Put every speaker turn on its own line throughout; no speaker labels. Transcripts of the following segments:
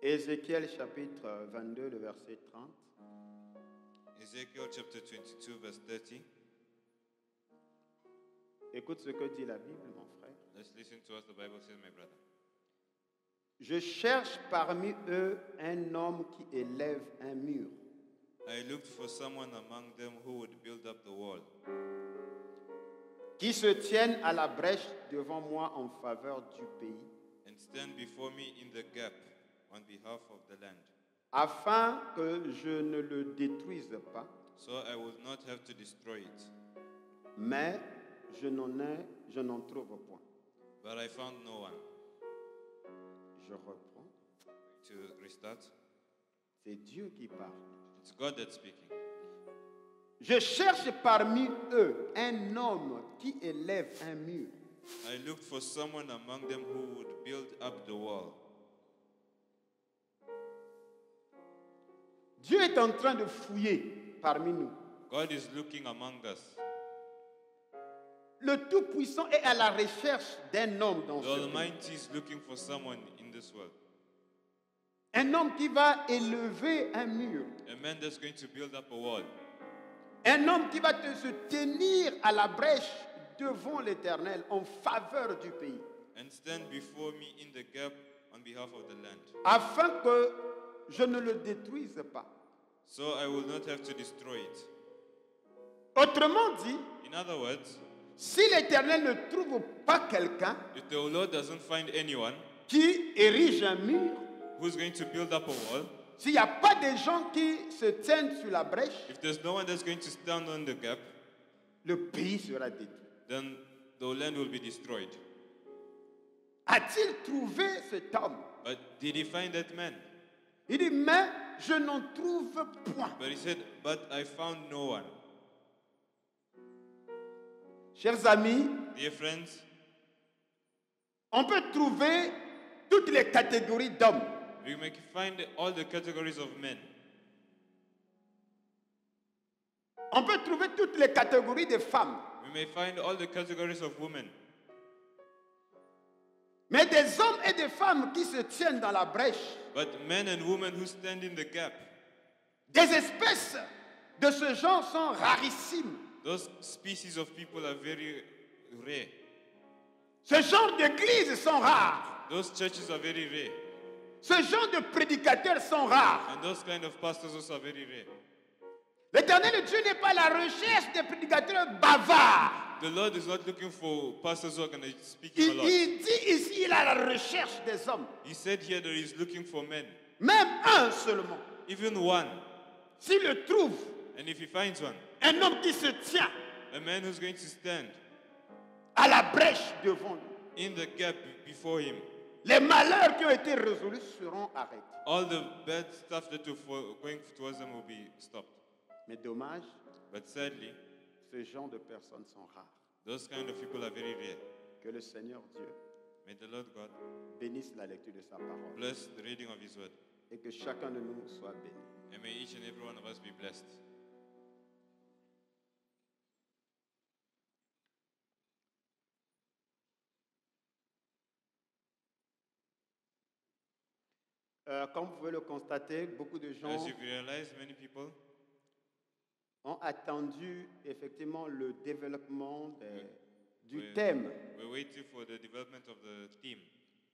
Ézéchiel chapitre 22, le verset 30.
Ezekiel chapter 22, verse 30.
Écoute ce que dit la Bible, mon frère.
Let's listen to what the Bible says, my brother.
Je cherche parmi eux un homme qui élève un mur,
I looked for someone among them who would build up the wall,
qui se tienne à la brèche devant moi en faveur du pays,
and stand before me in the gap on behalf of the land,
afin que je ne le détruise pas,
so I would not have to destroy it.
mais je n'en ai, je n'en trouve point.
But I found no one.
Je reprends.
To restart,
C'est Dieu qui parle.
it's God that's speaking.
Je cherche parmi eux un homme qui élève un mur,
I looked for someone among them who would build up the wall.
Dieu est en train de fouiller parmi nous.
God is looking among us.
Le Tout-Puissant est à la recherche d'un homme dans
The
ce.
Almighty is looking for someone in this world.
Un homme qui va élever un mur.
A man that's going to build up a wall.
Un homme qui va te- se tenir à la brèche devant l'Éternel en faveur du pays.
and stand before me in the gap on behalf of the land.
Afin que je ne le détruise pas.
So I will not have to destroy it.
Autrement dit,
In other words,
si l'Éternel ne trouve pas quelqu'un
if the Lord doesn't find anyone
qui érige un mur,
who's going to build up a wall,
s'il n'y a pas de gens qui se tiennent sur la brèche,
if there's no one that's going to stand on the gap,
le pays sera détruit.
then the land will be destroyed.
A-t-il trouvé cet homme?
But did he find that man?
Il dit, mais je n'en trouve point.
But he said, But I found no one.
Chers amis,
Dear friends,
on peut trouver toutes les catégories d'hommes.
we may find all the categories of men.
On peut trouver toutes les catégories de femmes.
We may find all the categories of women.
Mais des hommes et des femmes qui se tiennent dans la brèche,
But men and women who stand in the gap,
des espèces de ce genre sont rarissimes.
those species of people are very rare.
Ce genre d'églises sont rares.
Those churches are very rare.
Ce genre de prédicateurs sont rares.
And those kind of pastors also are very rare.
L'éternel Dieu n'est pas à la recherche des prédicateurs bavards.
The Lord is not looking for pastors who are going to speak
Il,
a lot.
il dit ici, il est à la recherche des hommes.
He said here that he's looking for men,
Même un seulement.
even one.
S'il le trouve,
And if he finds one,
un homme qui se tient
a man who's going to stand
à la brèche devant lui,
in the gap before him,
les malheurs qui ont été résolus seront arrêtés.
all the bad stuff that are going towards them will be stopped.
Mais dommage,
But sadly,
ce genre de personnes sont rares.
those kind of people are very rare.
Que le Seigneur Dieu
May the Lord God
bénisse la lecture de sa parole
bless the reading of his word.
et que chacun de nous soit béni.
And may each and every one of us be blessed.
Euh, comme vous pouvez le constater, beaucoup de gens
As you've realized, many people
ont attendu effectivement le développement du thème
were for the development of the theme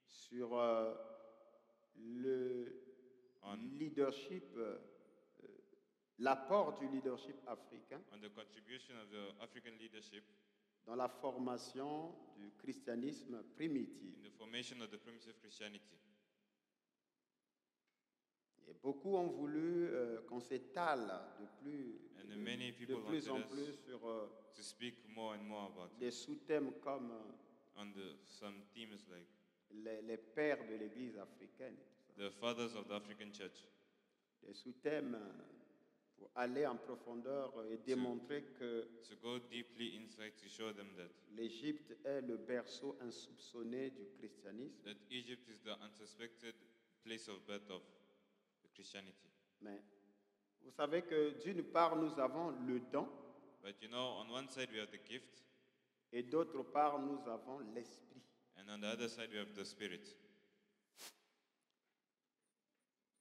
sur euh, le
On.
leadership, euh, euh, l'apport du leadership africain
on the contribution of the African leadership
dans la formation du christianisme primitif.
in the formation of the primitive Christianity.
Et beaucoup ont voulu euh, qu'on s'étale de plus,
And the many
de plus en plus sur euh,
more more
des sous-thèmes comme euh,
the some themes like
les, les pères de l'Église africaine,
the fathers of the African church,
des sous-thèmes euh, pour aller en profondeur et démontrer que
to go deeply inside to show them that
l'Égypte est le berceau insoupçonné du christianisme,
that Egypt is the unsuspected place of birth of Christianity.
Mais vous savez que d'une part, nous avons le don
But you know, on one side we have the gift,
et d'autre part, nous avons l'esprit.
and on the other side we have the spirit.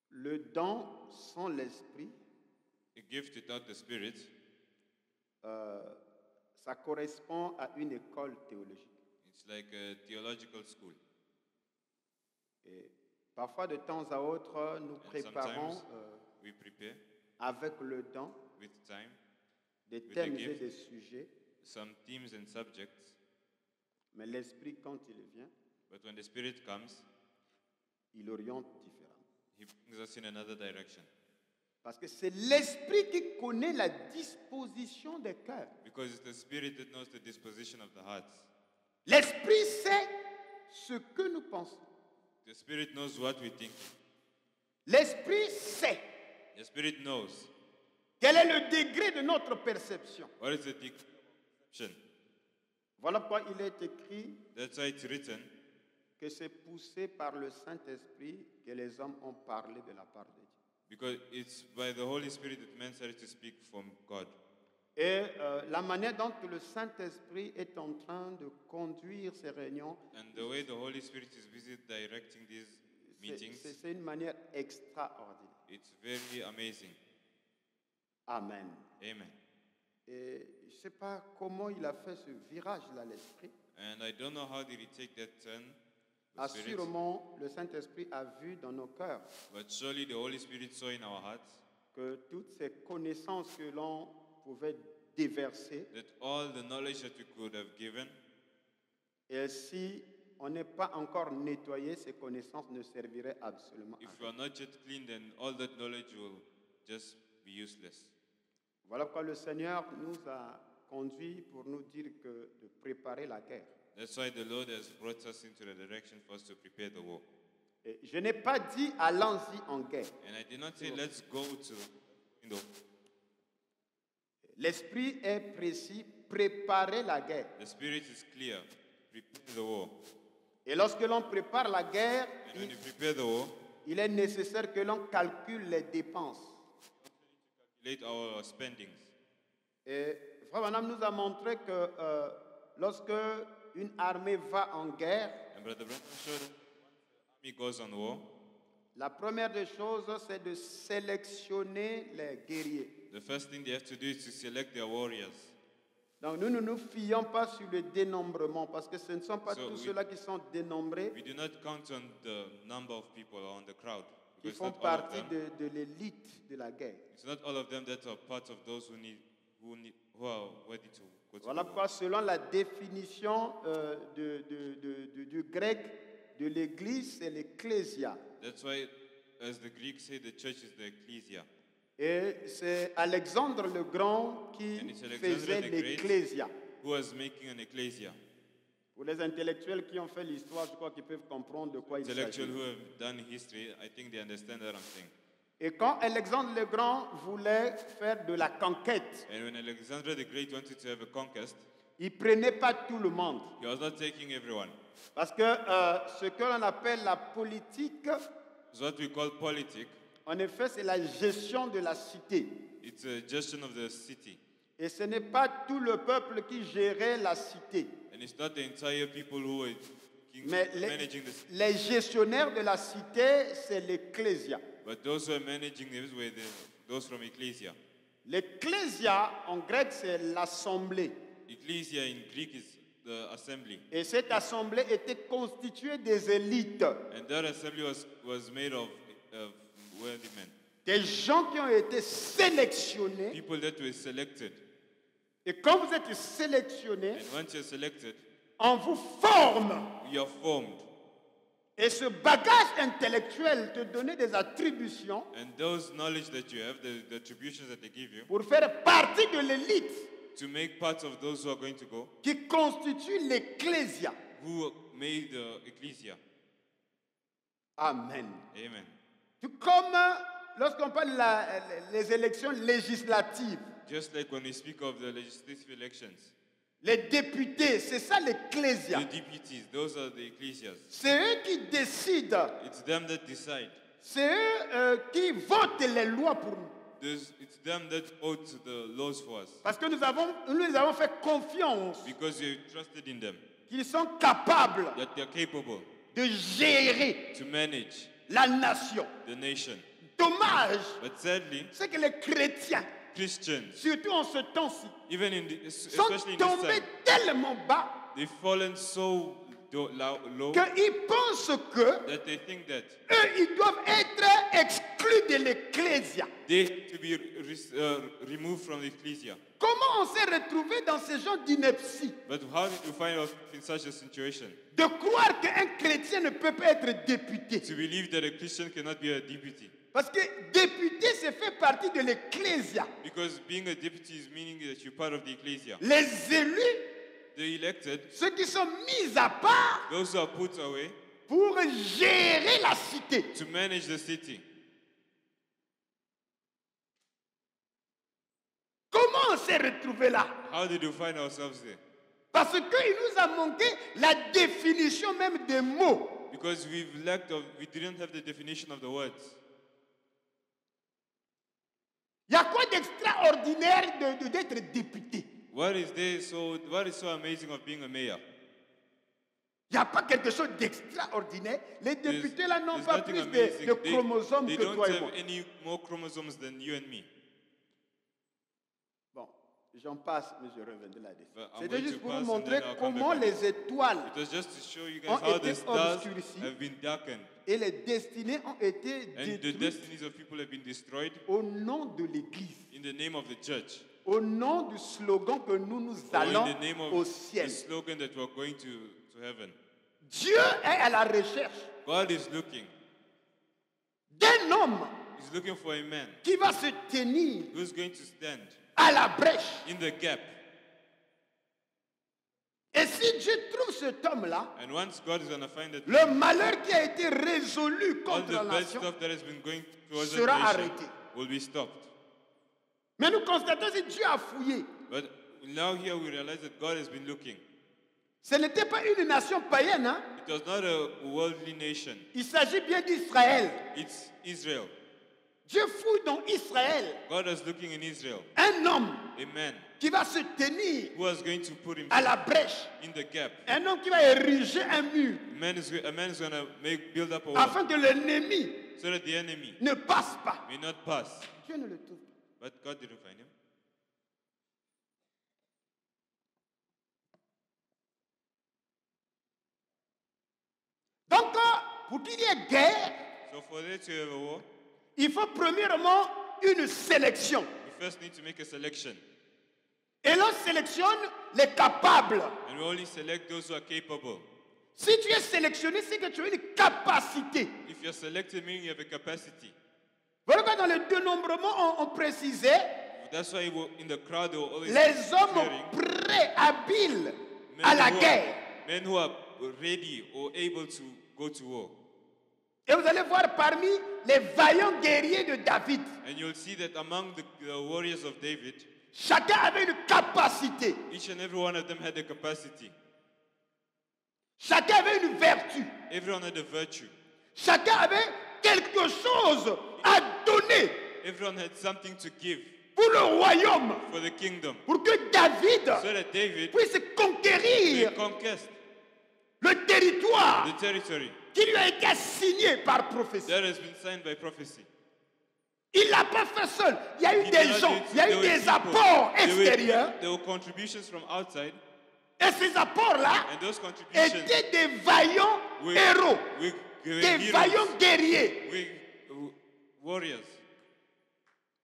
Le don sans l'esprit,
A gift without the spirit,
euh, ça correspond à une école théologique.
it's like a theological school.
Parfois, de temps à autre, nous
And
préparons euh,
we prepare
avec le
with time
des thèmes et des sujets,
some themes and subjects,
mais l'esprit, quand il vient,
but when the spirit comes,
il oriente différemment.
he brings us in another direction.
Parce que c'est l'esprit qui connaît la disposition des cœurs.
Because it's the spirit that knows the disposition of the hearts.
L'esprit sait ce que nous pensons.
The spirit knows what we think.
L'esprit sait
The spirit knows
quel est le degré de notre perception?
what is the.
Voilà pourquoi il est écrit
That's why it's written
que c'est poussé par le Saint-Esprit que les hommes ont parlé de la part de Dieu.
because it's by the Holy Spirit that man started to speak from God.
Et euh, la manière dont le Saint-Esprit est en train de conduire ces réunions,
And the way the Holy Spirit is busy directing these
c'est- une manière extraordinaire.
it's very amazing.
Amen.
Amen.
Et je ne sais pas comment il a fait ce virage-là, l'Esprit.
And I don't know how did he take that turn, the Spirit,
Assurément, le Saint-Esprit a vu dans nos cœurs
but surely the Holy Spirit saw in our hearts
que toutes ces connaissances que l'on pouvait déverser,
that all the knowledge that we could have given,
et si on n'est pas encore nettoyé, ces connaissances ne serviraient absolument à
if
rien.
we are not yet clean, then all that knowledge will just be useless.
Voilà pourquoi le Seigneur nous a conduits pour nous dire que de préparer la guerre.
That's why the Lord has brought us into the direction for us to prepare the war.
Et je n'ai pas dit allons-y en guerre.
And I did not say let's go to you know,
L'esprit est précis, préparer la guerre.
the spirit is clear. Prepare the war.
Et lorsque l'on prépare la guerre,
And when
il,
you prepare the war,
il est nécessaire que l'on calcule les dépenses.
calculate our spendings.
Et Frère Branham nous a montré que euh, lorsque une armée va en guerre,
And Brother Branham showed that once the army goes on war,
la première des choses, c'est de sélectionner les guerriers.
The first thing they have to do is to select their warriors.
Donc nous ne nous fions pas sur le dénombrement parce que ce ne sont pas
So
tous
we-
ceux-là qui sont dénombrés
We do not count on the number of people or on the crowd.
qui font partie de, de l'élite de la guerre.
it's not all of them that are part of those who need, who need, who are ready to go to
Voilà pourquoi selon la définition euh, de- de- du grec de l'Église, c'est l'ecclésia.
That's why, as the Greeks say, the church is the ecclesia.
Et c'est Alexandre le Grand qui
And it's Alexander
faisait
the Great.
l'ecclésia.
Who was making an ecclesia?
Pour les intellectuels qui ont fait l'histoire, je crois qu'ils peuvent comprendre de quoi il
Intellectuals
s'agit.
who have done history, I think they understand what I'm saying.
Et quand Alexandre le Grand voulait faire de la conquête,
And when Alexander the Great wanted to have a conquest,
il prenait pas tout le monde.
he was not taking everyone.
Parce que euh, ce que l'on appelle la politique,
It's what we call politics.
En effet, c'est la gestion de la cité.
It's a gestion of the city.
Et ce n'est pas tout le peuple qui gérait la cité.
And it's not the entire people who king-
Mais les,
managing the city.
les gestionnaires de la cité, c'est l'ecclésia.
But those who are managing this were the, those from Ecclesia.
L'ecclésia, en grec, c'est l'assemblée.
Ecclesia in Greek is the assembly.
Et cette assemblée était constituée des élites,
And that assembly was, was made of, of worthy men.
des gens qui ont été sélectionnés.
People that were selected.
Et quand vous êtes sélectionnés,
And once you're selected,
on vous forme.
you are formed.
Et ce bagage intellectuel te donnait des attributions
And those knowledge that you have, the, the attributions that they give you,
pour faire partie de l'élite
to make part of those who are going to go,
qui constitue l'ecclésia.
who made the ecclesia.
Amen.
Amen.
Tout comme lorsqu'on parle de la- les élections législatives,
Just like when we speak of the legislative elections,
les députés, c'est ça l'ecclésia.
the deputies, those are the ecclesias.
C'est eux qui décident
It's them that decide.
C'est eux euh, qui votent les lois pour nous.
There's, it's them that vote the laws for us
Parce que nous, avons, nous les avons fait confiance
because you trusted in them,
qu'ils sont capables
that they're capable
de gérer
to manage
la nation.
the nation.
Dommage, c'est que les chrétiens,
Christians,
surtout en ce temps-ci,
even in the,
sont
especially in this
tombés tellement bas
they've fallen so
qu'ils pensent que
that they think that
eux, ils doivent être exclus de l'ecclésia.
uh.
Comment on s'est retrouvé dans ce genre d'ineptie?
But how did you find out in such a situation?
de croire qu'un chrétien ne peut pas être député
To believe that a Christian cannot be a deputy.
Parce que député, c'est fait partie de l'ecclésia.
Because being a deputy is meaning that you're part of the ecclesia.
Les élus,
The elected,
ceux qui sont mis à part
those who are put away
pour gérer la cité.
to manage the city.
Comment on s'est retrouvé là?
How did you find ourselves there?
Parce qu'il nous a manqué la définition même des mots.
Because we've lacked of, we didn't have the definition of the words.
Il y a quoi d'extraordinaire de- de- d'être député?
What is there so what is so amazing of being a mayor?
Il n'y a pas quelque chose d'extraordinaire. Les députés là n'ont pas plus de, de
They-
chromosomes
they
que
don't
toi et
have
moi.
any more chromosomes than you and me.
Bon, j'en passe, mais je reviendrai là-dessus. C'était juste
to
pour vous montrer comment les étoiles
It was just to show you guys
Ont
how
été
the stars
obscurcis.
have been darkened
et les destinées ont été détruites
destinies of people have been destroyed
au nom de l'Église, au nom du slogan que nous nous allons au ciel.
the slogan that we're going to, to heaven.
Dieu est à la recherche
God is looking.
d'un homme
He's looking for a man
qui va se tenir à la brèche.
in the gap.
Et si Dieu trouve cet homme-là,
And once God is going to find that
le malheur qui a été résolu contre la nation,
stuff that has been going towards the
sera arrêté.
will be stopped.
Mais nous constatons que Dieu a fouillé.
But now here we realize that God has been looking.
Ce n'était pas une nation païenne, hein?
It was not a worldly nation.
il s'agit bien d'Israël.
It's Israel.
Dieu fouille dans Israël
God was looking in Israel.
un homme
A man
qui va se tenir
who was going to put
à la brèche,
in the gap.
un homme qui va ériger un mur
A man is, a man is going to make build up a wall
afin que l'ennemi
so that the enemy
ne passe pas.
may not pass.
Dieu ne le trouve pas.
But God didn't find him.
Donc, euh, pour qu'il y ait guerre,
So for there to have a war,
il faut premièrement une sélection.
we first need to make a selection.
Et l'on sélectionne les capables.
And we only select those who are capable.
Si tu es sélectionné, c'est que tu as une capacité.
If you're selected, meaning you have a capacity.
Voilà pourquoi dans le dénombrement, on, on précisait
That's why in the crowd they were always
les hommes prêts, habiles
Men
à la
who are-
guerre.
Men who are ready or able to go to war.
Et vous allez voir parmi les vaillants guerriers de David,
And you'll see that among the, the warriors of David,
chacun avait une capacité,
each and every one of them had a capacity.
chacun avait une vertu,
Everyone had a virtue.
chacun avait quelque chose à donner
Everyone had something to give
pour le royaume,
for the kingdom.
pour que David
So that David
puisse conquérir le territoire
the territory
qui lui a été assigné par prophétie.
that has been signed by prophecy.
Il l'a pas fait seul. Il y a eu
He
des gens,
it.
il y a
There
eu des
people.
apports
There were-
extérieurs.
There were contributions from outside,
Et ces apports-là étaient des vaillants héros, des vaillants guerriers.
Warriors.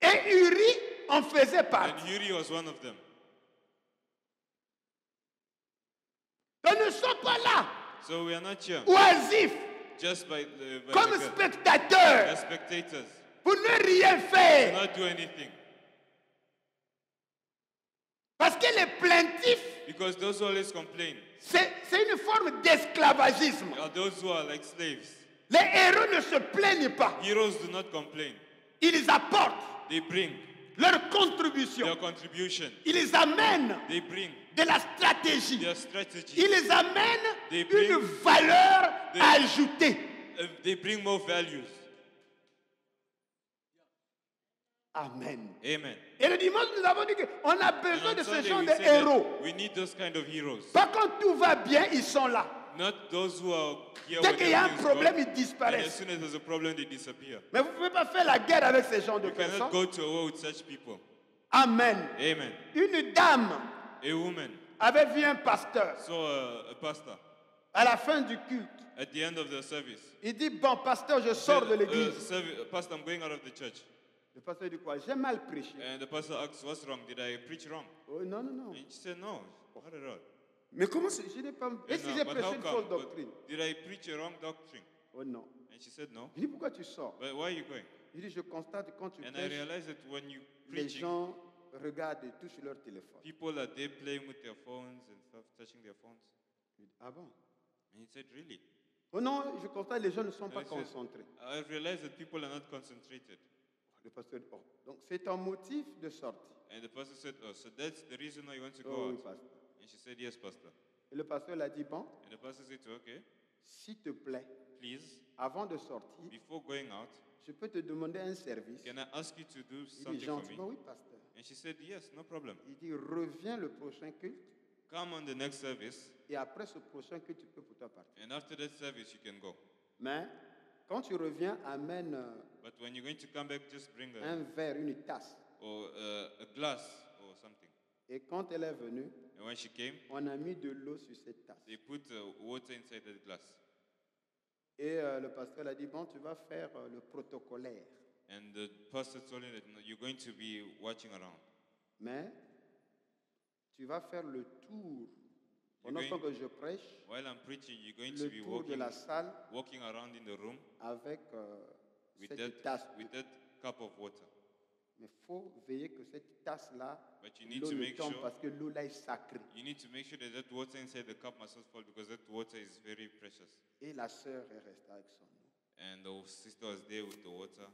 Et Uri en faisait
And
partie.
Uri was one of them.
Donc ne sois pas là,
So we are not here
oisifs,
just by, the by
comme
the
spectateurs,
as spectators.
pour ne rien faire.
Not do anything.
Parce que les plaintifs,
Because those who always complain
c'est une forme d'esclavagisme.
are those who are like slaves.
Les héros ne se plaignent pas.
Heroes do not complain.
Ils apportent
They bring
leur contribution.
their contribution.
Ils amènent
They bring
de la stratégie.
their strategy.
Ils amènent
They
une
bring-
valeur
They-
ajoutée.
Uh, they bring more values.
Amen.
Amen.
Et le dimanche, nous avons dit qu'on a besoin
And
de
on
ce
Sunday,
genre
we
de
that
héros.
We need those kind of heroes.
Pas quand tout va bien, ils sont là.
Not those who are here
Dès qu'il y a un problème, ils
and as
disparaissent.
soon as there's a problem, they disappear.
Mais vous ne pouvez pas faire la guerre avec ces genres de
You cannot
personnes.
go to a war with such people.
Amen.
Amen.
Une dame
A woman
avait vu un pasteur
a pastor
à la fin du culte.
at the end of the service.
Il dit, bon, pasteur, je sors de
"Uh,
l'église.
servi- pastor, I'm going out of the church.
Le pasteur dit quoi? J'ai mal prêché.
And the pastor asked, What's wrong? Did I preach wrong?
Oh, non, non, non.
And she said, No, not at all.
Mais comment Je n'ai pas. Si
uh,
j'ai prêché une fausse doctrine?
did I preach a wrong doctrine?
Oh non.
And she said, No.
Je dis pourquoi tu sors?
But why are you going?
Il dit je constate que quand tu
And I
prêches,
realized that when you
les
preaching,
gens regardent et touchent leur téléphone.
people are there playing with their phones and stuff, touching their phones.
Je dis, ah bon?
And he said, Really?
Oh non, je constate que les gens ne sont pas
And he said,
concentrés.
I realized that people are not concentrated.
Le pasteur dit, oh, donc c'est un motif de sortie.
And the pastor said, Oh, so that's the reason why you want to go
Oh oui,
out?
pasteur.
She said, Yes, Pastor.
Et le pasteur l'a dit, bon,
And the pastor said, Okay,
s'il te plaît,
please,
avant de sortir,
before going out,
je peux te demander un service.
can I ask you to do
Il dit
something for me?
gentiment, oui, pasteur.
And she said, Yes, no problem.
Il dit, reviens le prochain culte.
Come on the next service,
Et après ce prochain culte, tu peux pour toi partir.
and after that service, you can go.
Mais quand tu reviens, amène euh,
But when you're going to come back, just bring a,
un verre, une tasse.
or, uh, a glass.
Et quand elle est venue,
And when she came,
on a mis de l'eau sur cette tasse.
they put uh, water inside that glass.
Et euh, le pasteur a dit, bon, tu vas faire euh, le protocolaire.
And the pastor told him that "No, you're going to be watching around.
Mais tu vas faire le tour. Pendant
going-
que je prêche,
While I'm preaching, you're going to
le
be
tour de
walking,
la salle
walking around in the room
avec euh,
with
cette
that,
tasse.
with that cup of water.
Mais il faut veiller que cette tasse-là,
But you need
l'eau
to
ne
make
tombe
sure
parce que l'eau là est sacrée.
you need to make sure that that water inside the cup must not fall because that water is very precious.
Et la sœur est restée avec son eau.
And the sister was there with the water.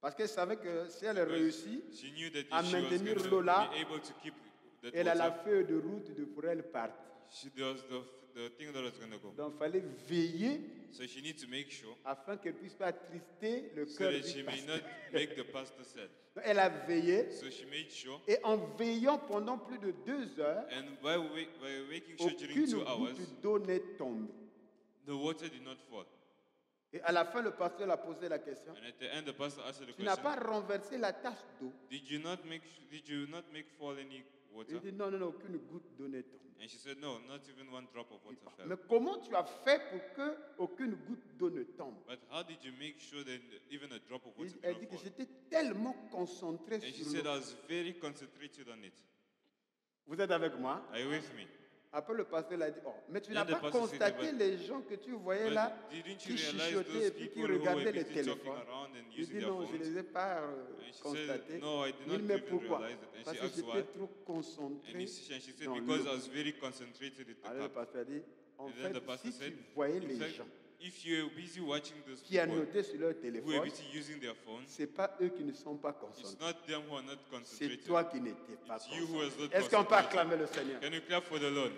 Parce qu'elle savait que si elle réussit,
She knew that
à maintenir l'eau là,
be able to keep that
elle a la feuille de route de pour elle partir.
she, was the, the thing that was going to go.
Donc il fallait veiller
So she needs to make sure
afin qu'elle puisse pas attrister le
so
cœur
that
du
she may
pasteur.
not make the pastor sad.
Donc, Elle a veillé
So she made sure,
et en veillant pendant plus de deux heures,
and making sure during
aucune
two hours,
goutte d'eau n'est tombée.
the water did not fall.
Et à la fin, le pasteur a posé la question.
And at the end, the pastor asked the
Tu n'as
question,
pas renversé la tasse d'eau?
Did you not make, did you not make fall any water?
Il dit non, non, non, aucune goutte d'eau n'est tombée.
And she said, no, not even one drop of water fell.
Mais comment tu as fait pour que aucune goutte d'eau ne tombe?
But how did you make sure that even a drop of water did
Elle
not
dit que
fall?
j'étais tellement concentré
And she
sur
said,
l'eau.
I was very concentrated on it.
Vous êtes avec moi?
Are you with me?
Après, le pasteur l'a dit, oh, mais tu n'as pas constaté les gens que tu voyais
But
là qui chuchotaient et puis qui regardaient les téléphones. Il dit
their
non, je ne les ai pas euh, constatés.
no,
Il mais pourquoi Parce que j'étais trop concentré
he, and she said,
dans
because I
l'eau.
was very concentrated with the
Alors le pasteur a dit, en fait, si tu voyais les gens
if you're busy watching those
qui
people
annotaient sur leur
who are
téléphone,
busy using their phones,
ce n'est pas eux qui ne sont pas
it's
concentrés.
not them who are not
C'est
concentrated.
toi qui n'étais pas
It's you who
concentré.
was not
Est-ce qu'on peut
concentrated.
acclamer le Seigneur?
Can you clap for the Lord?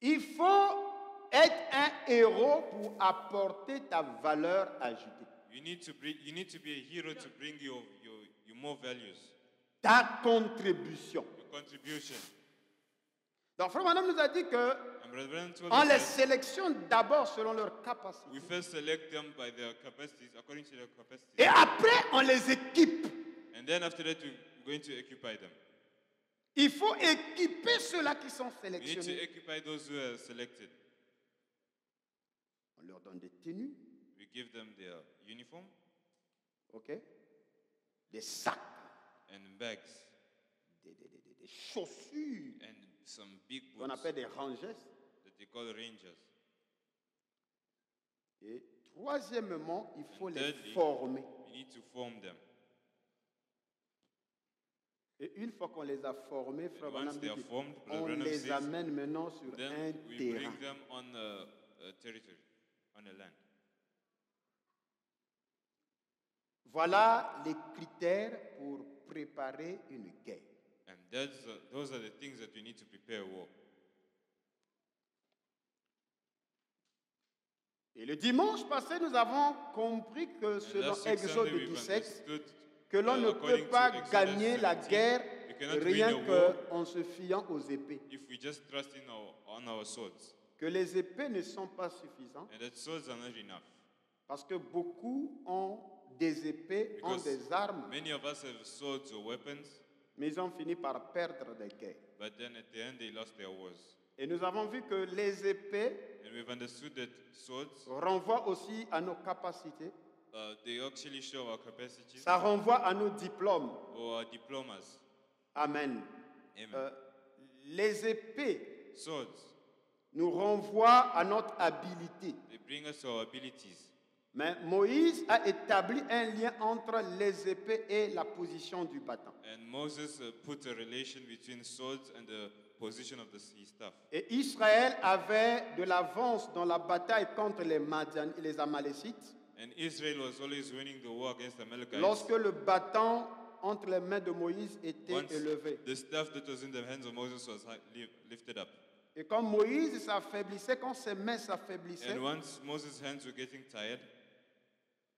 Il faut être un héros pour apporter ta valeur ajoutée.
You need to bring, you need to be a hero to bring your, your, your more values,
Ta contribution.
Contribution.
Donc, Frère Madame nous a dit que on les sélectionne d'abord selon leur capacité.
we first select them by their capacities, according to their capacities.
Et après, on les équipe.
And then after that, we're going to occupy them.
Il faut équiper ceux-là qui sont
We need to
sélectionnés.
occupy those who are selected.
On leur donne des tenues,
We give them their uniform
ok Des sacs,
and bags
des, des- des- des chaussures
and some big
qu'on appelle des rangers.
that they call rangers.
Et troisièmement, il faut
And
les
thirdly,
former.
We need to form them.
Et une fois qu'on les a formés, frère Branham dit
formed,
on
Branham
les
says,
amène maintenant sur un
we
terrain.
bring them on a, a territory, on a land.
Voilà les critères pour préparer une guerre.
And that's, those are the things that we need to prepare war.
Et le dimanche passé, nous avons compris que selon Exode
Sunday, we've
17,
understood
que l'on
uh,
ne peut pas gagner la
17,
guerre rien qu'en se fiant aux épées.
if we just trust in our, on our swords.
Que les épées ne sont pas suffisantes
And that swords are not enough.
parce que beaucoup ont des épées, ont des armes, mais ils ont fini par perdre des guerres.
but then at the end they lost their wars.
Et nous avons vu que les épées
And we've understood that swords,
renvoient aussi à nos capacités,
uh, they actually show our capacity
ça renvoie à nos diplômes.
or our diplomas.
Amen.
Amen.
Euh, les épées
Swords,
nous renvoient à notre habilité.
they bring us our abilities.
Mais Moïse a établi un lien entre les épées et la position du battant.
And Moses uh, put a relation between swords and the position of the sea staff.
Et Israël avait de l'avance dans la bataille contre les Madian et les Amalécites
And Israel was always winning the war against the Amalekites.
lorsque le battant entre les mains de Moïse était
Once
élevé.
the staff that was in the hands of Moses was hi- li- lifted up.
Et quand Moïse s'affaiblissait, quand ses mains s'affaiblissaient,
And once Moses' hands were getting tired,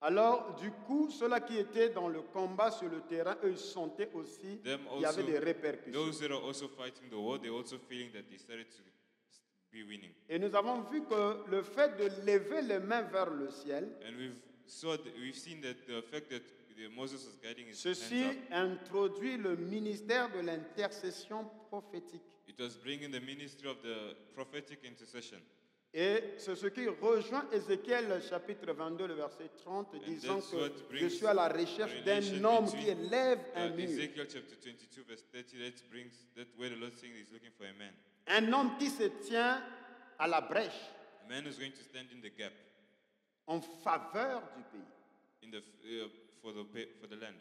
alors du coup, ceux-là qui étaient dans le combat sur le terrain, eux, ils sentaient aussi qu'il y avait des répercussions.
those that are also fighting the war, they're also feeling that they started to be winning.
Et nous avons vu que le fait de lever les mains vers le ciel,
And we've saw that, we've seen that the fact that the Moses was guiding his
ceci
hands up,
introduit le ministère de l'intercession prophétique.
it was bringing the ministry of the prophetic intercession.
Et c'est ce qui rejoint Ézéchiel chapitre 22, le verset 30, disant que je suis à la recherche d'un homme qui élève un
Uh,
mur.
Ezekiel chapter 22, verse 30, that brings that where the Lord saying he's looking for a man.
Un homme qui se tient à la brèche
A man who's going to stand in the gap
en faveur du pays.
in the, uh, for, the, pa- for the land.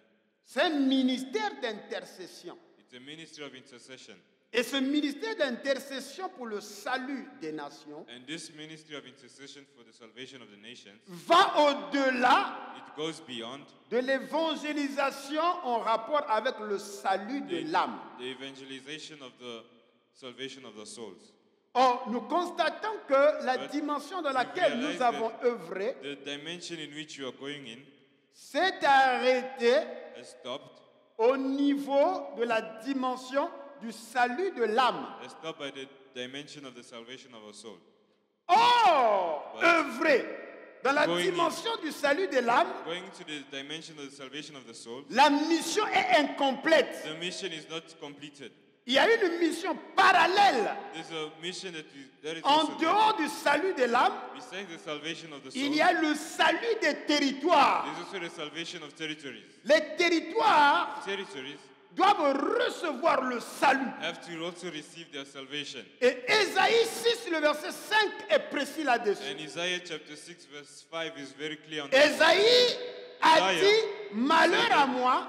C'est un ministère d'intercession.
It's a ministry of intercession.
Et ce ministère d'intercession pour le salut des nations
And this ministry of intercession for the salvation of the nations,
va au-delà
it goes beyond
de l'évangélisation en rapport avec le salut de l'âme.
the evangelization of the salvation of the souls.
Or, nous constatons que la
But
dimension dans laquelle nous avons œuvré
The dimension in which you are going in
s'est arrêtée
has stopped,
au niveau de la dimension du salut de l'âme.
has stopped by the dimension of the salvation of our soul. But
œuvrer dans la
going in-
dimension du salut de l'âme,
Going to the dimension of the salvation of the soul,
la mission est incomplète.
the mission is not completed.
Il y a une mission parallèle
mission that is, that is
en
there.
dehors du salut de l'âme.
Besides the salvation of the soul,
Il y a le salut des territoires.
there's also the salvation of territories.
Les territoires
Territories
doivent recevoir le salut.
have to also receive their salvation.
Et Ésaïe 6, le verset 5 est précis là-dessus.
And Isaiah chapter 6, verse 5 is very clear on that.
Ésaïe a dit, malheur à moi,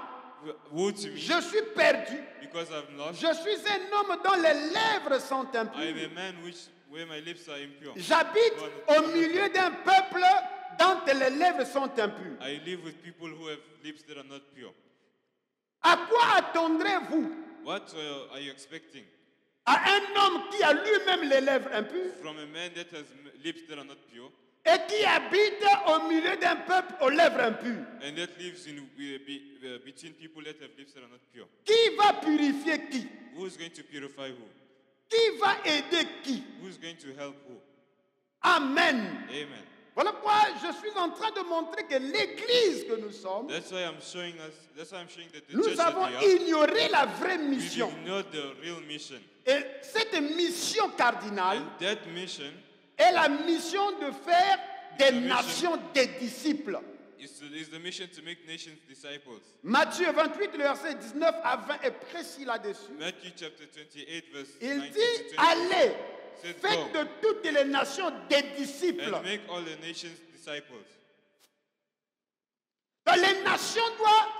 je suis perdu.
because I'm lost.
Je suis un homme dont les lèvres sont impures. J'habite au milieu d'un peuple dont les lèvres sont impures.
I live with people who have lips that are not pure.
À quoi attendrez-vous?
What uh, are you expecting?
À un homme qui a lui-même les lèvres impures
from a man that has m- lips that are not pure
et qui habite au milieu d'un peuple aux lèvres impures
and that lives in uh, be, uh, between people that have lips that are not pure?
Qui va purifier qui?
Who's going to purify who?
Qui va aider qui?
Who's going to help who?
Amen.
Amen.
Voilà pourquoi je suis en train de montrer que l'église que nous sommes,
That's why I'm showing us. That's why I'm showing that the
nous avons ignoré la vraie mission.
ignored the real mission.
Et cette mission cardinale
And that mission
est la mission de faire des nations des disciples.
the mission to make nations disciples.
Matthieu 28, le verset 19 à 20 est précis là-dessus.
Matthew chapter 28, verse
Il
19
dit,
to 20.
allez, faites de toutes les nations des disciples.
and make all the nations disciples.
Donc, les nations doivent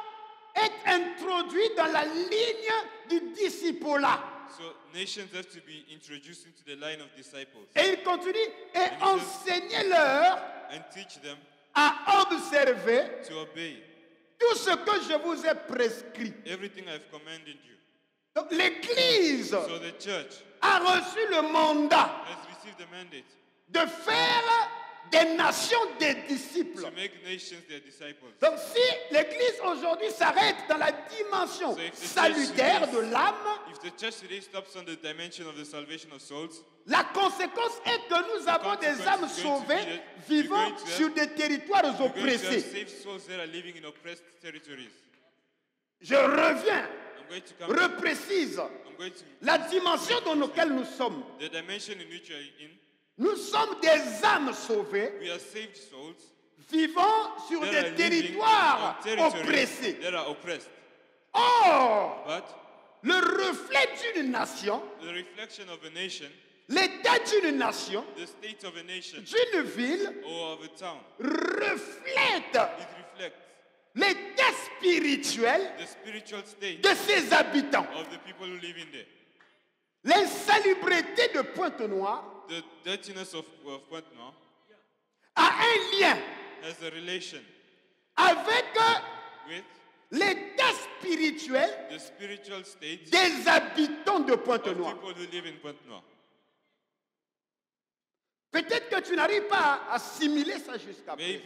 être introduites dans la ligne du disciple-là.
So nations have to be introduced into the line of disciples
Et il continue, et enseignez-leur
and teach them
à observer
to obey
tout ce que je vous ai prescrit.
everything I've commanded you.
Donc l'Église
So the church
a reçu le mandat de faire des nations des disciples.
to make nations their disciples.
Donc si l'Église aujourd'hui s'arrête dans la dimension salutaire de l'âme,
If the church today stops on the dimension of the salvation of souls,
la conséquence est que nous avons des âmes sauvées vivant sur des territoires oppressés.
saved souls that are living in oppressed territories.
Je reviens, Reprécise la dimension dans laquelle nous sommes.
the dimension in which you are in.
Nous sommes des âmes sauvées
We are saved souls
vivant sur des territoires oppressés.
that are oppressed.
Or,
But
le reflet d'une nation,
the reflection of a nation,
l'état d'une nation,
the state of a nation
d'une ville,
or of a town,
reflète
it reflects
l'état spirituel
the spiritual state
de ses habitants.
of the people who live in there.
L'insalubrité de Pointe-Noire
The dirtiness of, of Pointe-Noire
a un lien avec l'état spirituel
the spiritual state
des habitants de Pointe-Noire.
people who live in Pointe-Noire.
Peut-être que tu n'arrives pas à assimiler ça jusqu'à présent.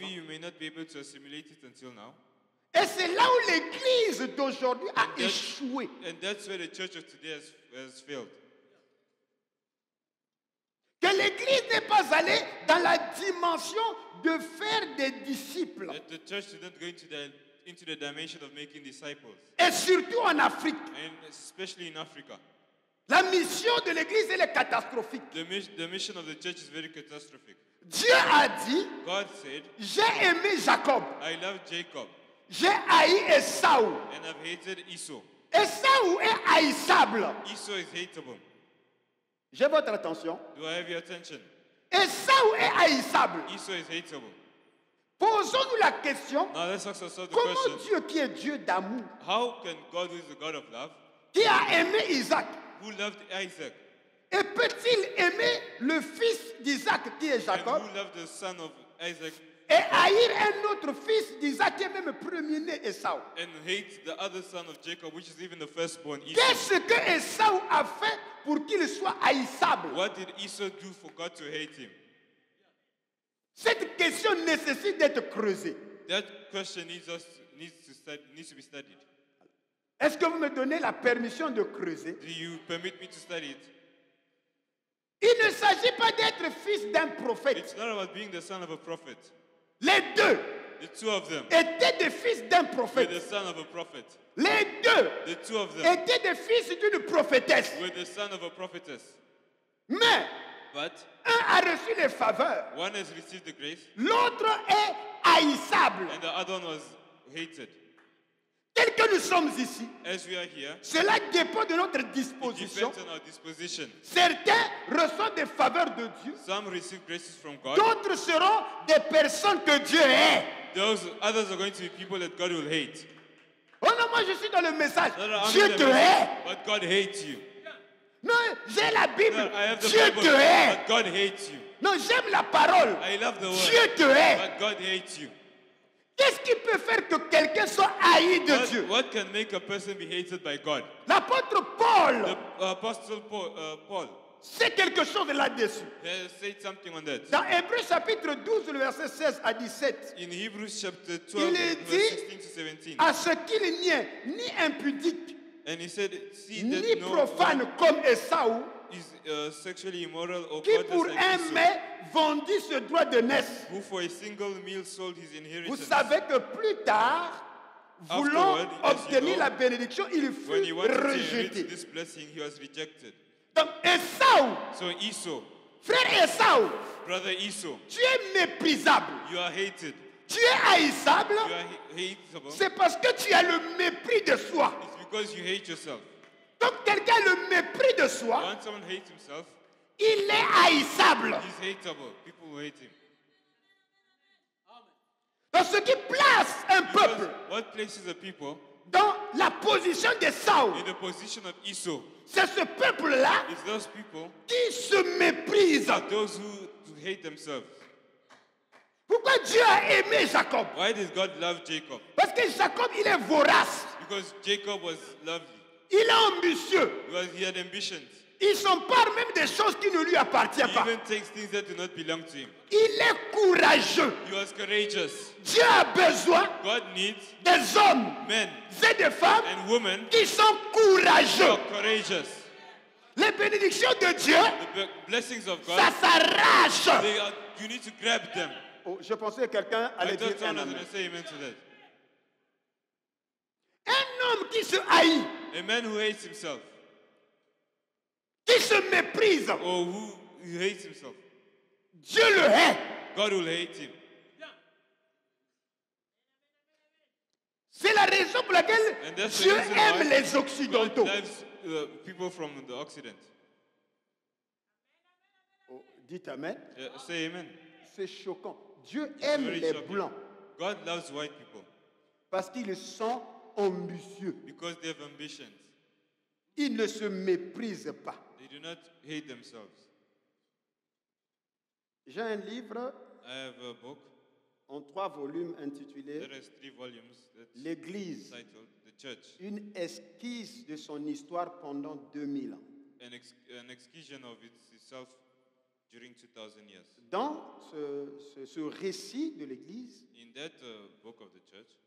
Et c'est là où l'Église d'aujourd'hui a échoué.
And that's where the church of today has, has failed.
Que l'Église n'est pas allée dans la dimension de faire des disciples.
That the church did not go into the, into the dimension of making disciples,
Et surtout en Afrique.
and especially in Africa.
La mission de l'Église, elle est catastrophique.
The, the mission of the church is very catastrophic.
Dieu a dit,
God said,
j'ai aimé Jacob,
I love Jacob,
j'ai haï Esaü.
and I've hated Esau.
Esaü est haïssable.
Esau is hateable.
J'ai votre attention.
Do I have your attention?
Esaü est haïssable.
Esau is hateable.
Posons-nous la question,
Now let's ask ourselves the
comment
question
Dieu qui est Dieu d'amour,
how can God, who is the God of love,
qui a aimé Isaac,
who loved Isaac,
et peut-il aimer le fils d'Isaac qui est
and
Jacob?
who loved the son of Isaac,
et haïr un autre fils d'Isaac qui est même premier-né Esaü
and hate the other son of Jacob, which is even the firstborn, Esau?
Qu'est-ce que Esaü a fait pour qu'il soit haïssable?
What did Esau do for God to hate him?
Cette question nécessite d'être creusée.
That question needs us needs to study, needs to be studied.
Est-ce que vous me donnez la permission de creuser?
Do you permit me to study it?
Il ne s'agit pas d'être fils d'un prophète.
It's not about being the son of a prophet.
Les deux
The two of them
étaient des fils d'un prophète.
the son of a prophet.
Les deux
The two of them
étaient des fils d'une prophétesse.
were the son of a prophetess.
Mais
But
un a reçu les faveurs,
one has received the grace,
l'autre est haïssable.
and the other one was hated.
Tel que nous sommes ici,
As we are here,
cela dépend de notre
it
disposition.
depends on our disposition.
Certains reçoivent des faveurs de Dieu, d'autres seront des personnes que Dieu hait.
Those others are going to be people that God will hate.
Oh non, moi je suis dans le message.
No, no, I'm
Dieu te
message,
hait.
But God hates you.
Non, j'ai la Bible. Dieu
Bible,
te hait.
but God hates you.
Non, j'aime la parole.
I love the
Dieu
word,
te hait.
but God hates you.
Qu'est-ce qui peut faire que quelqu'un soit haï de Dieu?
What, what can make a person be hated by God?
L'apôtre Paul
The Apostle Paul, uh, Paul
sait quelque chose là-dessus. Dans Hébreu chapitre 12, le verset 16 à 17,
In Hebrews chapter 12,
Il est dit
16 to 17.
à ce qu'il n'y ait ni impudique,
And he said, See
ni
that
profane comme Esaü,
is uh, sexually immoral or
qui pour un
Esau,
mets vendit ce droit de naissance.
who for a single meal sold his
Vous
inheritance.
savez que plus tard, voulant obtenir la bénédiction, il
When he
fut rejeté.
this blessing, he was rejected.
Donc Esaü,
So Esau,
frère Esaü,
brother Esau,
tu es méprisable,
you are hated.
tu es haïssable,
You are ha- hateable.
c'est parce que tu as le mépris de soi.
It's because you hate yourself.
Donc quelqu'un a le mépris de soi,
himself,
il est haïssable. Donc ce qui place un
Because
peuple
what places a people
dans la position de Saul, c'est ce peuple-là qui se méprise.
those who, who hate themselves.
Pourquoi Dieu a aimé Jacob?
Why God love Jacob?
Parce que Jacob, il est vorace,
Because Jacob was lovely.
Il est ambitieux,
Because he had ambitions.
Il s'empare même des choses qui ne lui appartiennent pas.
even takes things that do not belong to him.
Il est courageux.
He was courageous.
Dieu a besoin
God needs
des hommes
men
et des femmes
and women
qui sont
who
courageux.
are courageous.
Les bénédictions de Dieu,
The be- blessings of
ça
God,
s'arrache.
they are, you need to grab them.
Oh, je pensais que quelqu'un allait dire. Un homme qui se haït,
A man who hates himself
qui se méprise,
or who hates himself,
Dieu le hait.
God will hate him.
C'est la raison pour laquelle Dieu aime les Occidentaux.
uh, people from the Occident.
Oh, dites Amen.
Yeah, say amen.
C'est choquant. Dieu aime les
shocking.
Blancs
God loves white people
parce qu'ils sont ambitieux.
because they have ambitions.
Ils ne se méprisent pas.
They do not hate themselves.
J'ai un livre
I have a book
en trois volumes intitulé
that has three volumes that's
L'Église,
titled The Church,
une esquisse de son histoire pendant 2000 ans.
an, ex- an execution of its- itself during 2000 years.
Dans ce, ce- ce récit de l'Église,
In that uh, book of the church,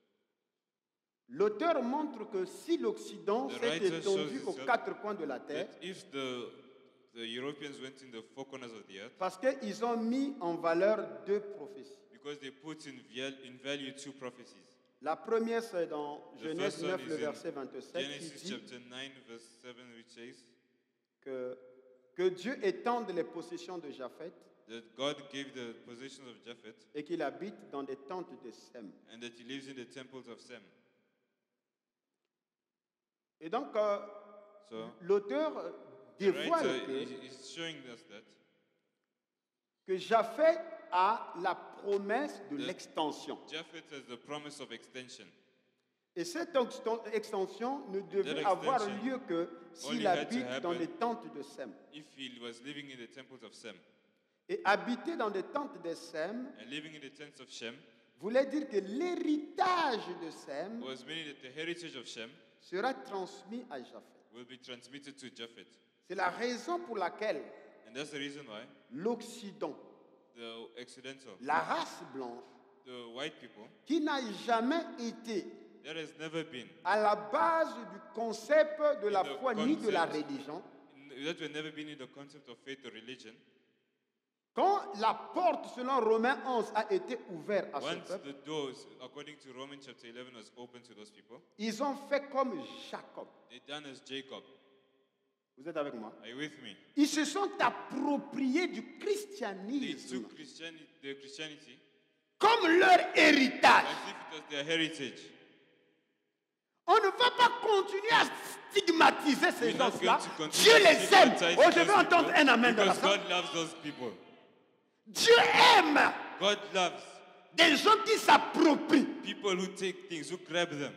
l'auteur montre que si l'Occident s'est étendu aux quatre coins de la terre,
the, Europeans went in the four corners of the earth,
parce qu'ils ont mis en valeur deux prophéties.
because they put in, val- in value two prophecies.
La première, c'est dans
The
Genèse
first one
9,
is
le verset 27, qui
Genesis
dit
chapter 9, verse 7, which says
que, que Dieu étende les possessions de Japheth
that God gave the possessions of Japheth
et qu'il habite dans des tentes de Sem.
and that he lives in the temples of Sem.
Et donc, euh,
So,
l'auteur euh, dévoile que,
is, is showing us that
que Japheth a la promesse de l'extension. Et cette exten- extension ne devait avoir lieu que s'il habite dans les tentes de Sem.
If he was living in the temples of Sem
Et habiter dans les tentes de Sem
and living in the tents of Shem
voulait dire que l'héritage de Sem sera transmis à Japheth.
will be transmitted to Japheth.
C'est la raison pour laquelle
And that's the reason why
l'Occident, la race blanche,
the white people,
qui n'a jamais été
there has never been,
à la base du concept de la foi ni de la religion, quand la porte selon Romains 11 a été ouverte à ce
Once
peuple,
the doors, according to Romans chapter 11, was open to those people,
ils ont fait comme Jacob.
they done as Jacob.
Vous êtes avec moi?
Are you with me?
Ils se sont appropriés du
They
christianisme
took Christianity, their Christianity
comme leur héritage.
as if it was their heritage.
On ne va pas continuer à stigmatiser ces
We're not
gens-là.
going to continue
Dieu
to
les aime.
stigmatize
Oh, je
those
veux entendre
people
un amen de la
Because
salle.
God loves those people.
Dieu aime
God loves
des gens qui s'approprient.
people who take things, who grab them.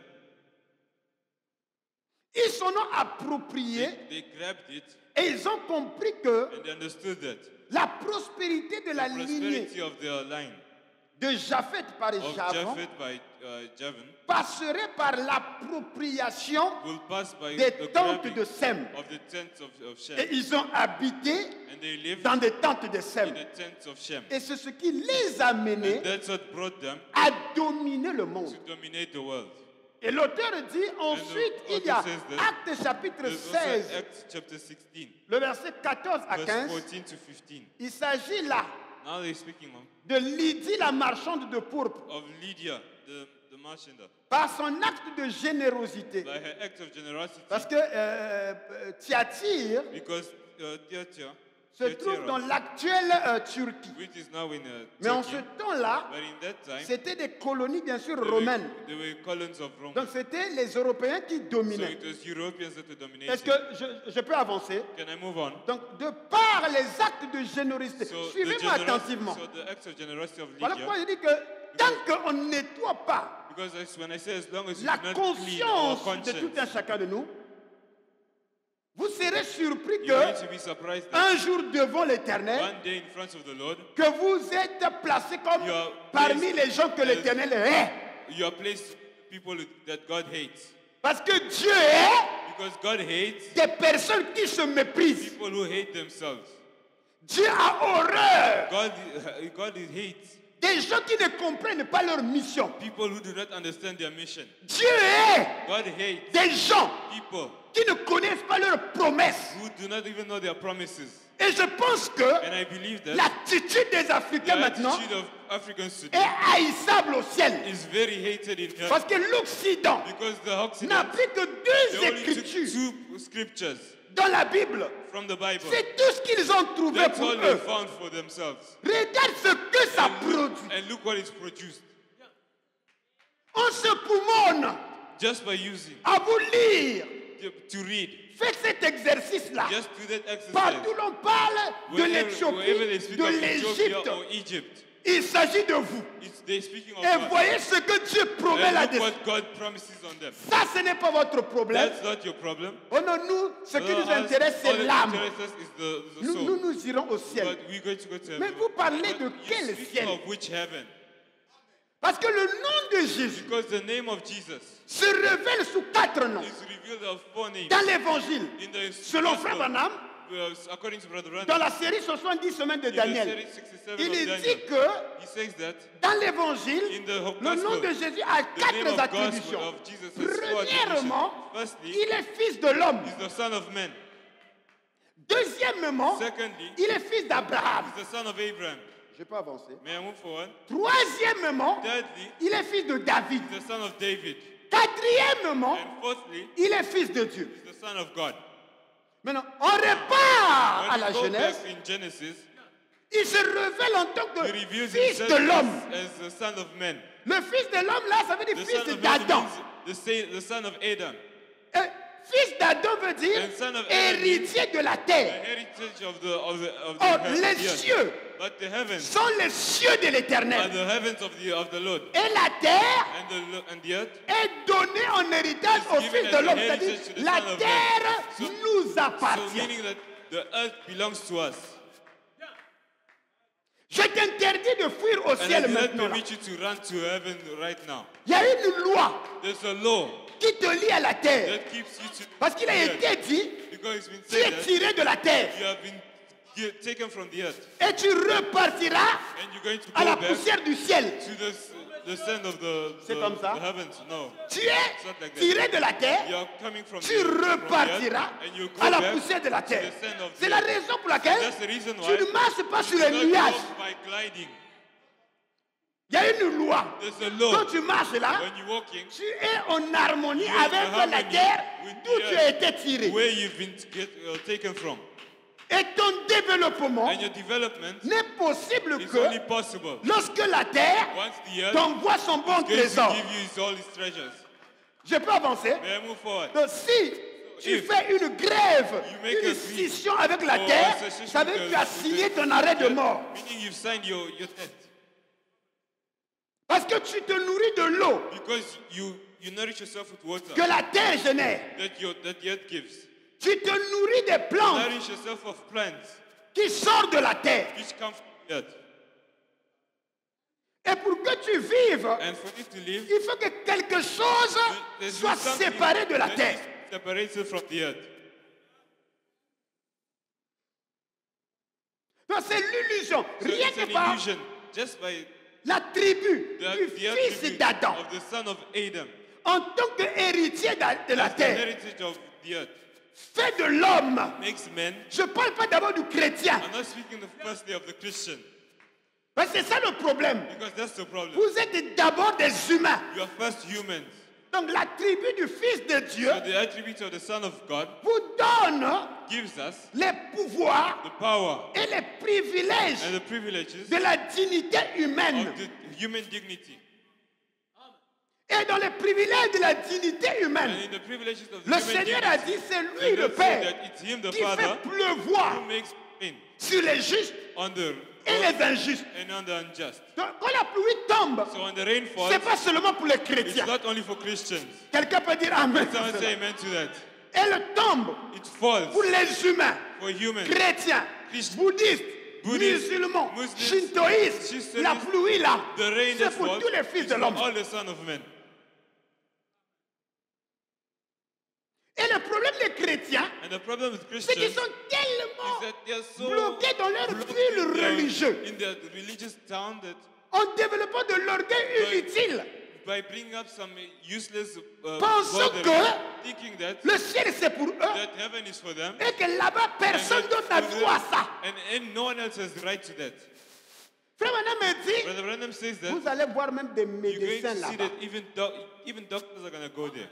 Ils s'en ont approprié
They grabbed it
et ils ont compris que
and they understood that
la prospérité de la lignée
of their line
de Japheth par
of
Javan
Japheth by uh, Javan
passerait par l'appropriation des tentes de Sem. Et ils ont habité
And they lived
dans des tentes de Sem. Et c'est ce qui les a menés
And that's what brought them
à dominer le monde.
to dominate the world.
Et l'auteur dit ensuite, il y a
author says that
Acte chapitre
There's also
16,
Acts chapter 16,
le verset 14 à
verse
15.
14 to 15.
Il s'agit là De Lydie la marchande de pourpre.
of Lydia, the, the merchant,
Par son acte de générosité.
by her act of generosity,
Parce que euh, euh, Thyatire
because uh, Thyatira,
se trouve dans l'actuelle euh, Turquie.
which is now in uh,
Mais en ce temps-là, c'était des colonies bien sûr romaines.
were Rome.
Donc c'était les Européens qui
So
dominaient.
dominating.
Est-ce que je, je peux avancer?
Can I move on?
Donc de par les actes de générosité,
So
suivez-moi attentivement.
so the acts of
Voilà pourquoi je dis que tant qu'on ne nettoie pas
because when I say as long as
la
clean
conscience de tout un chacun de nous, vous serez surpris que un jour devant l'éternel, que vous êtes placé comme parmi les gens que l'éternel hait.
you are placed people that God hates.
Parce que Dieu est
Because God hates
des personnes qui se méprisent.
people who hate themselves.
Dieu a horreur
God, God hates
des gens qui ne comprennent pas leur mission.
people who do not understand their mission.
Dieu est
God hates
des gens
people
qui ne connaissent pas leurs promesses.
who do not even know their promises.
Et je pense que l'attitude des Africains maintenant est haïssable au ciel.
is very hated in
Parce que l'Occident n'a plus que deux écritures dans la Bible.
from the Bible.
C'est tout ce qu'ils ont trouvé
That's
pour
all
eux.
found for themselves.
Regarde ce que ça produit.
And look what it's produced.
On se poumonne
Just by using
à vous lire.
to read.
Faites cet exercice-là.
Just do that exercise.
Partout l'on parle de l'Éthiopie, de l'Égypte, il s'agit de vous. Et voyez ce que Dieu promet là-dessus. Ça, ce n'est pas votre problème.
That's not your problem.
Oh non, nous, ce qui nous
us,
intéresse, c'est l'âme. Nous, nous, nous irons au ciel.
But we're going to go to heaven.
Mais vous parlez de quel ciel?
of which heaven?
Parce que le nom de Jésus
Because the name of Jesus
se révèle sous quatre noms.
is revealed of four names.
Dans l'évangile, selon Frère Branham,
uh, according to Brother
dans la série 70 semaines de
in the
Daniel,
series 67
il est dit que dans l'évangile, le nom
gospel,
de Jésus a
the name
quatre
of
attributions. Premièrement, il est fils de l'homme.
he's the son of man.
Deuxièmement, il est fils d'Abraham. Je peux avancer.
May I move forward?
Troisièmement,
Thirdly,
il est fils de David.
he's the son of David.
Quatrièmement,
And fourthly,
il est fils de Dieu.
he's the son of God.
Maintenant, on repart à la Genèse.
in Genesis,
Il se révèle en tant que fils de l'homme. Le fils de l'homme, là, ça veut dire
The
fils d'Adam.
means the, sa- the son of Adam.
Et Fils d'Adam veut dire héritier de la terre. Or, les cieux sont les cieux de l'éternel. Et la terre est donnée en héritage au fils de l'homme. C'est-à-dire, la terre nous appartient.
meaning that the earth belongs to us.
Je t'interdis de fuir au
And
ciel maintenant.
right.
Il y a une loi
law
qui te lie à la terre.
that keeps you to
Parce qu'il a été dit, tu es tiré de la terre
taken from the earth
et tu repartiras à la poussière du ciel.
To the, s- the sand of the,
C'est comme ça?
the heavens. No.
Tu
It's not
es
that.
tiré de la terre,
coming from
tu
the, from the earth
repartiras
and you go
à la
back
poussière de la
to
terre.
the sand of
C'est
the
la raison pour laquelle
That's the reason
tu
why
ne marches pas sur
you
les
not
nuages.
walk by gliding.
Il y a une loi.
There's a law.
Quand tu marches là,
When you're walking,
tu es en harmonie
in
avec la terre
with
d'où
the
tu as
earth,
été tiré.
where you've been get, uh, taken from.
Et ton développement n'est possible que lorsque la terre t'envoie son bon trésor. Je peux avancer? Donc si tu fais une grève, une scission avec la terre, ça veut dire que tu as signé ton arrêt de mort. Parce que tu te nourris de l'eau que la terre génère. Tu te nourris des plantes
of plants
qui sortent de la terre.
which come from the earth.
Et pour que tu vives,
And for you to live,
il faut que quelque chose soit séparé de la terre. Donc c'est l'illusion.
So
Rien que par la tribu
the,
du
the
fils d'Adam en tant qu'héritier de la terre fait de l'homme. Je ne parle pas d'abord du chrétien.
I'm not speaking the firstly of the Christian
Parce que c'est ça le problème.
because that's the problem.
Vous êtes d'abord des humains.
You are first humans.
Donc la tribu du Fils de Dieu
So the attribute of the Son of God
vous donne
gives us
les pouvoirs
the power
et les privilèges
and the privileges
de la dignité humaine.
of the human dignity.
Et dans les privilèges de la dignité humaine, le Seigneur a dit, c'est lui le Père qui fait pleuvoir sur les justes et les injustes. Donc, quand la pluie tombe,
falls,
c'est pas seulement pour les chrétiens. Quelqu'un peut dire Amen. Elle tombe pour les humains,
for humans.
chrétiens, bouddhistes, musulmans, shintoïstes. La pluie là, c'est pour tous les fils de l'homme.
all the son of men.
Et le problème chrétiens,
And the problem with
c'est qu'ils
Christians
sont tellement
so
bloqués dans leur
town that
en développant de l'orgueil inutile.
by bringing up some useless uh,
que-
thinking that
Le ciel, c'est pour eux
that heaven is for them
et que là-bas, personne d'autre n'a droit à ça.
and, and no one else has the right to that.
Frère Branham me dit,
Brother Branham says that
vous allez voir même des médecins là-bas.
even even doctors are going to go there.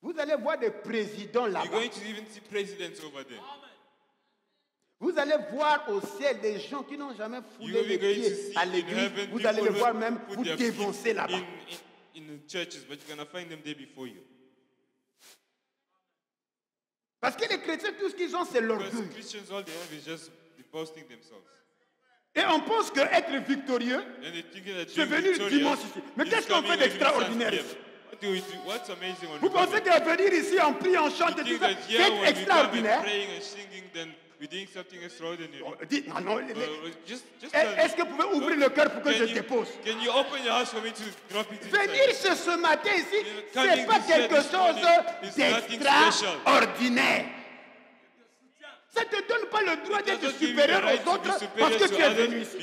Vous allez voir des présidents
You're
là-bas.
going to even see presidents over there.
Vous allez voir au ciel des gens qui n'ont jamais foulé les pieds à
in
l'église. Vous allez les voir même vous défoncer là-bas.
in, in, in the churches, but you're going to find them there before you.
Parce que les chrétiens, tout ce qu'ils ont, c'est l'orgueil.
Christians, all they have is just boasting themselves.
Et on pense victorieux,
they're thinking that
C'est venu dimanche ici. Mais
is
qu'est-ce qu'on fait d'extraordinaire ici?
Do do? What's amazing when
vous pensez que venir ici en priant, en chantant, c'est extraordinaire.
praying and singing, then we're doing something extraordinary.
On dit, non,
Uh,
est-ce que vous pouvez ouvrir le cœur pour que
Can
je
you-
dépose?
Can you open your house for me to drop it
Venir ce, ce matin ici,
Coming
c'est pas quelque chose d'extraordinaire. Ça ne te donne pas le droit
It
d'être supérieur aux autres parce que tu es venu ici.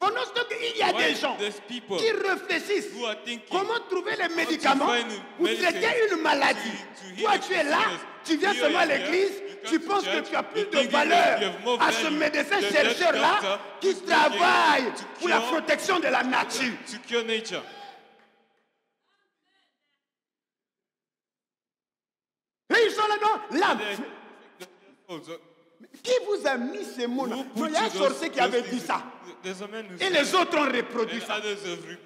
Pendant ce temps qu'il y a
Why
des gens qui réfléchissent comment trouver les médicaments
medicine
traiter une maladie.
to- to heal
Toi, tu es là, tu viens seulement à l'église, tu penses que tu as plus de valeur à ce médecin chercheur-là qui travaille pour la protection de la nature. Et ils sont là, non, là.
Then- Also,
Qui vous a mis ces mots-là Il y a un sorcier qui avait dit ça. Et les autres ont reproduit ça.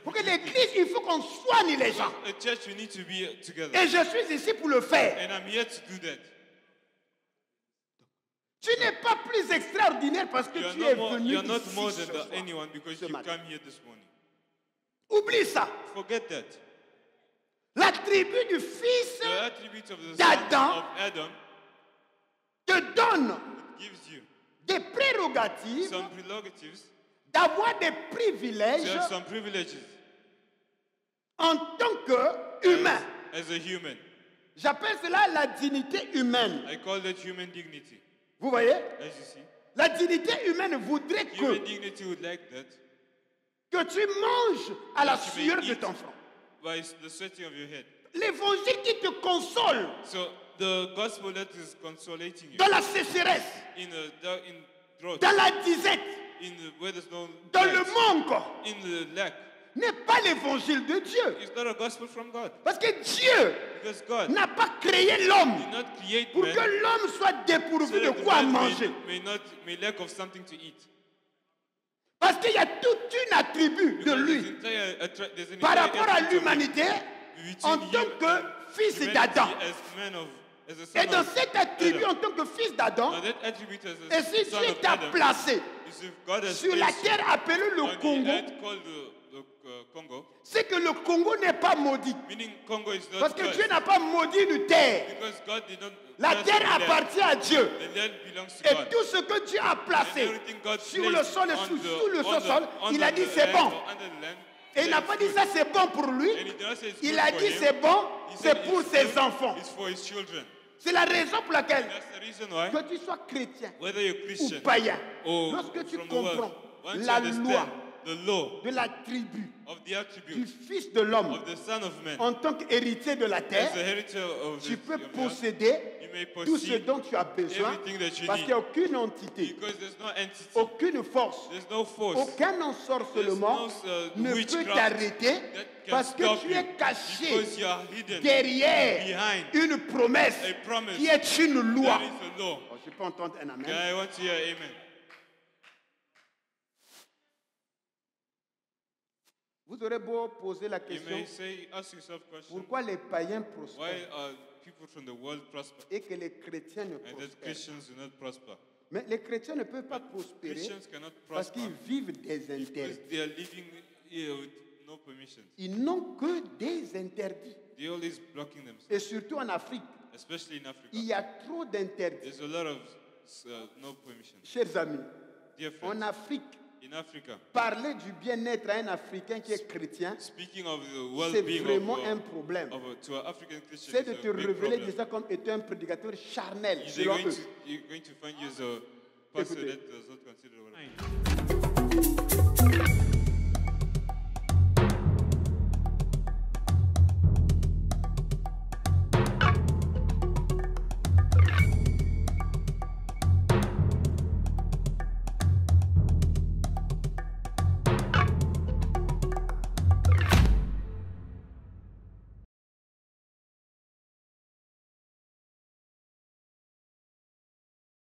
Pour que l'église, il faut qu'on soigne les gens.
A church, we need to be together.
Et je suis ici pour le faire.
And I'm here to do that.
Tu n'es pas plus extraordinaire parce que tu es
not more,
venu ici ce soir.
anyone because
Ce
you
matin.
come here this morning.
Oublie ça.
Forget that.
La tribu du fils D'Adam. te donne
gives you
des prérogatives
some prerogatives,
d'avoir des
to
privilèges
have some privileges
en tant
as a human.
J'appelle cela la dignité humaine.
I call that human dignity.
Vous voyez?
As you see,
La dignité humaine voudrait
human
que,
dignity would like that
que tu manges à la sueur de ton front.
by the sweating of your head.
L'évangile qui te console
So the gospel that is consolating you
dans la sécheresse,
in a dark, in drought,
dans la disette,
in the, where there's no
dans le manque,
in the lack,
n'est pas l'évangile de Dieu.
it's not a gospel from God.
Parce que Dieu n'a pas créé l'homme pour
man
que l'homme soit
so
dépourvu de quoi
man
manger.
may, may not may lack of something to eat.
Parce qu'il y a toute une attribut de lui par rapport à l'humanité en tant que fils d'Adam. Et dans cet attribut en tant que fils d'Adam, et si Dieu t'a placé sur la terre appelée le Congo,
uh, Congo,
c'est que le Congo n'est pas maudit. Parce que Dieu n'a pas maudit une terre.
because God did not
La terre appartient à Dieu. Et tout ce que Dieu a placé sur le sol et sous, le sous-sol, il a dit c'est bon. Et il n'a pas dit ça c'est bon pour lui. Il a
for
dit c'est bon, c'est pour ses enfants. C'est la raison pour laquelle que tu sois chrétien ou
Christian
païen,
or
lorsque tu comprends la loi
the law
de la tribu
of the
du Fils de l'homme.
of the Son of Man.
En tant qu'héritier de la terre,
the
tu peux posséder tout ce dont tu as besoin parce qu'il n'y a aucune entité,
no entity,
aucune force,
there's no force.
aucun ensorcellement
no, uh,
ne peut t'arrêter parce que tu es caché derrière
behind
une promesse qui est une loi. Oh, je peux entendre un amen?
Okay, I want to hear amen?
Vous aurez beau poser la
You
question
may say, ask yourself question,
pourquoi les païens
why
prospèrent
are people from the world prosper?
Et que les chrétiens ne
and that
prospèrent.
Christians do not prosper?
Mais les chrétiens ne peuvent pas prospérer
Christians cannot
parce
prosper
qu'ils vivent des
because
interdits.
they are living here with no permissions.
Ils n'ont que des interdits.
They're always blocking themselves,
Et surtout en Afrique,
especially in Africa.
il y a trop d'interdits.
There's a lot of uh, no permissions.
Chers amis,
Dear
en Afrique, parler du bien-être à un Africain qui est chrétien,
speaking of the
c'est vraiment
of,
un
uh,
problème.
Christian,
C'est de te révéler déjà comme étant un prédicateur charnel,
You're
selon
going,
eux.